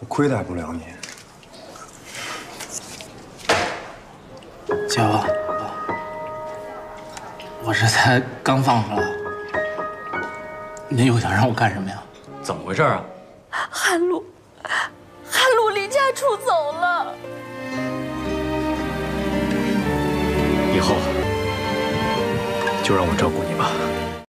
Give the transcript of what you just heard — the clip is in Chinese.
我亏待不了你。姐夫我这才刚放出来。您又想让我干什么呀？怎么回事啊？韩露韩露离家出走了。以后就让我照顾你吧。